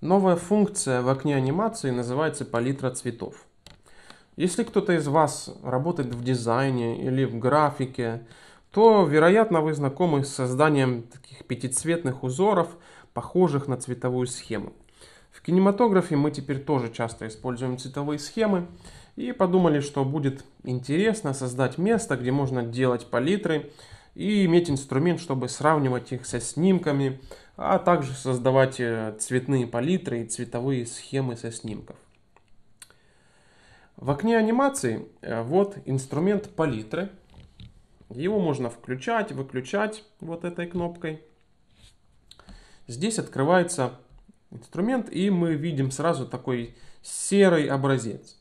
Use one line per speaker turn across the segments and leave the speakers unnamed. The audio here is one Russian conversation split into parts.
Новая функция в окне анимации называется палитра цветов. Если кто-то из вас работает в дизайне или в графике, то, вероятно, вы знакомы с созданием таких пятицветных узоров, похожих на цветовую схему. В кинематографе мы теперь тоже часто используем цветовые схемы и подумали, что будет интересно создать место, где можно делать палитры и иметь инструмент, чтобы сравнивать их со снимками, а также создавать э, цветные палитры и цветовые схемы со снимков. В окне анимации э, вот инструмент палитры. Его можно включать, выключать вот этой кнопкой. Здесь открывается инструмент и мы видим сразу такой серый образец.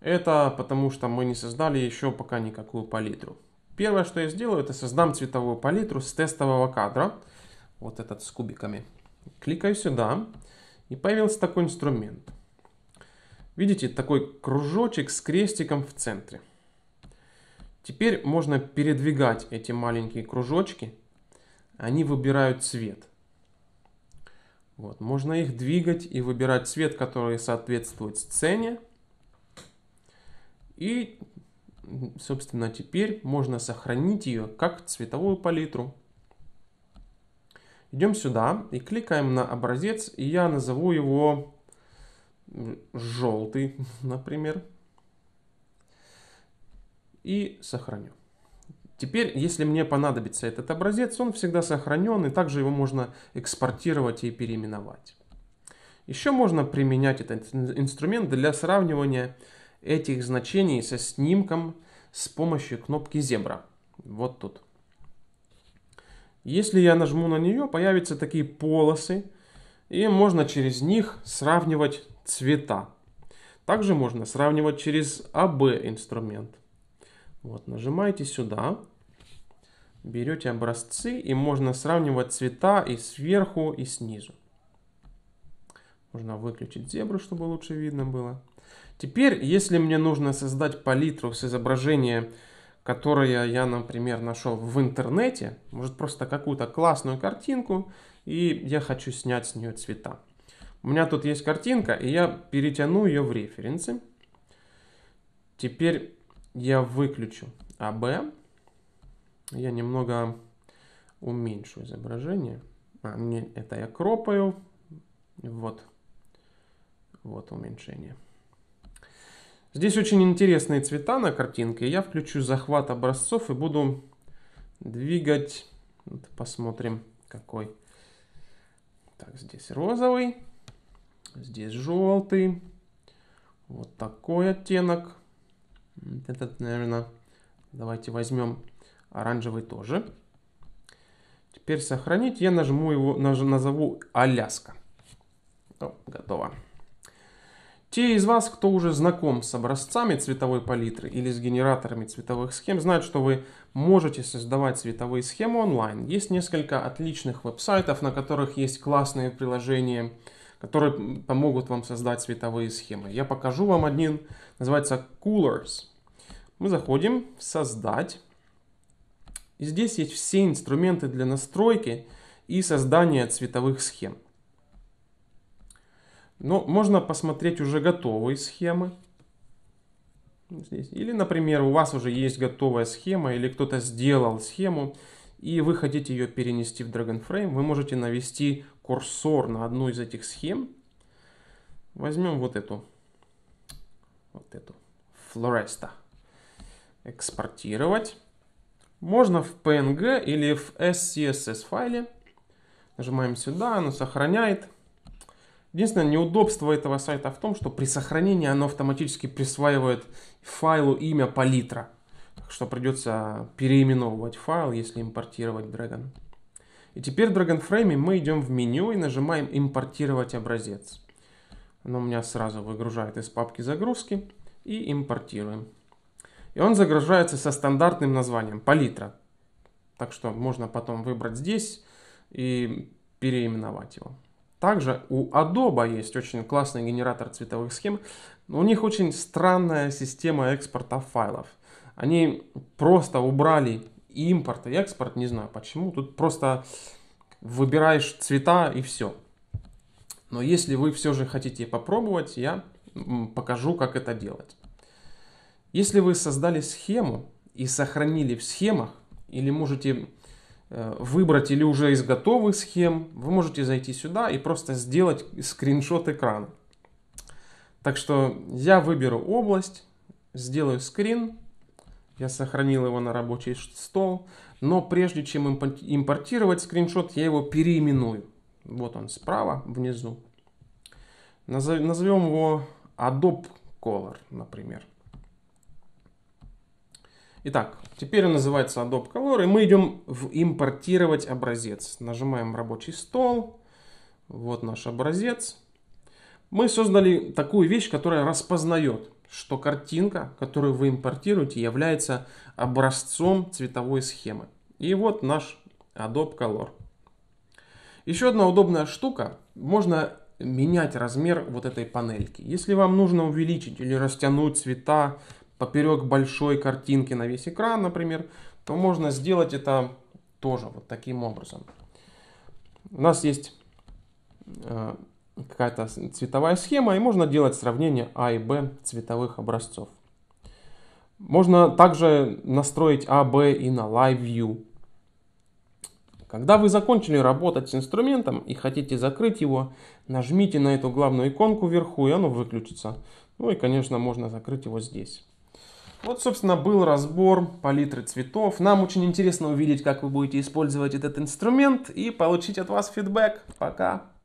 Это потому что мы не создали еще пока никакую палитру. Первое, что я сделаю, это создам цветовую палитру с тестового кадра. Вот этот с кубиками. Кликаю сюда. И появился такой инструмент. Видите, такой кружочек с крестиком в центре. Теперь можно передвигать эти маленькие кружочки. Они выбирают цвет. Вот, можно их двигать и выбирать цвет, который соответствует сцене. И собственно, теперь можно сохранить ее как цветовую палитру. Идем сюда и кликаем на образец, и я назову его желтый, например, и сохраню. Теперь, если мне понадобится этот образец, он всегда сохранен, и также его можно экспортировать и переименовать. Еще можно применять этот инструмент для сравнивания этих значений со снимком с помощью кнопки зебра. Вот тут. Если я нажму на нее, появятся такие полосы, и можно через них сравнивать цвета. Также можно сравнивать через AB инструмент. Вот, нажимаете сюда, берете образцы, и можно сравнивать цвета и сверху, и снизу. Можно выключить зебру, чтобы лучше видно было. Теперь, если мне нужно создать палитру с изображения, которое я, например, нашел в интернете, может просто какую-то классную картинку, и я хочу снять с нее цвета. У меня тут есть картинка, и я перетяну ее в референсы. Теперь я выключу АБ. Я немного уменьшу изображение. А, мне это я кропаю. Вот. Вот уменьшение. Здесь очень интересные цвета на картинке. Я включу захват образцов и буду двигать. Вот посмотрим, какой. Так, здесь розовый. Здесь желтый. Вот такой оттенок. Этот, наверное, давайте возьмем оранжевый тоже. Теперь сохранить. Я нажму его, назову Аляска. О, готово. Те из вас, кто уже знаком с образцами цветовой палитры или с генераторами цветовых схем, знают, что вы можете создавать цветовые схемы онлайн. Есть несколько отличных веб-сайтов, на которых есть классные приложения, которые помогут вам создать цветовые схемы. Я покажу вам один, называется Coolers. Мы заходим в «Создать». И здесь есть все инструменты для настройки и создания цветовых схем. Но можно посмотреть уже готовые схемы. Здесь. Или, например, у вас уже есть готовая схема, или кто-то сделал схему, и вы хотите ее перенести в Dragonframe, вы можете навести курсор на одну из этих схем. Возьмем вот эту, вот эту, Floresta. Экспортировать. Можно в PNG или в SCSS файле. Нажимаем сюда, оно сохраняет. Единственное неудобство этого сайта в том, что при сохранении оно автоматически присваивает файлу имя палитра. Так что придется переименовывать файл, если импортировать Dragon. И теперь в DragonFrame мы идем в меню и нажимаем импортировать образец. Оно у меня сразу выгружает из папки загрузки и импортируем. И он загружается со стандартным названием палитра. Так что можно потом выбрать здесь и переименовать его. Также у Adobe есть очень классный генератор цветовых схем, у них очень странная система экспорта файлов. Они просто убрали импорт и экспорт, не знаю почему. Тут просто выбираешь цвета и все. Но если вы все же хотите попробовать, я покажу, как это делать. Если вы создали схему и сохранили в схемах, или можете выбрать или уже из готовых схем, вы можете зайти сюда и просто сделать скриншот экрана. Так что я выберу область, сделаю скрин, я сохранил его на рабочий стол, но прежде чем импортировать скриншот, я его переименую. Вот он справа, внизу. Назовем его Adobe Color, например. Итак, теперь он называется Adobe Color, и мы идем в импортировать образец. Нажимаем рабочий стол. Вот наш образец. Мы создали такую вещь, которая распознает, что картинка, которую вы импортируете, является образцом цветовой схемы. И вот наш Adobe Color. Еще одна удобная штука. Можно менять размер вот этой панельки. Если вам нужно увеличить или растянуть цвета поперек большой картинки на весь экран, например, то можно сделать это тоже вот таким образом. У нас есть э, какая-то цветовая схема, и можно делать сравнение А и Б цветовых образцов. Можно также настроить А, Б и на Live View. Когда вы закончили работать с инструментом и хотите закрыть его, нажмите на эту главную иконку вверху, и оно выключится. Ну и, конечно, можно закрыть его здесь. Вот, собственно, был разбор палитры цветов. Нам очень интересно увидеть, как вы будете использовать этот инструмент и получить от вас фидбэк. Пока!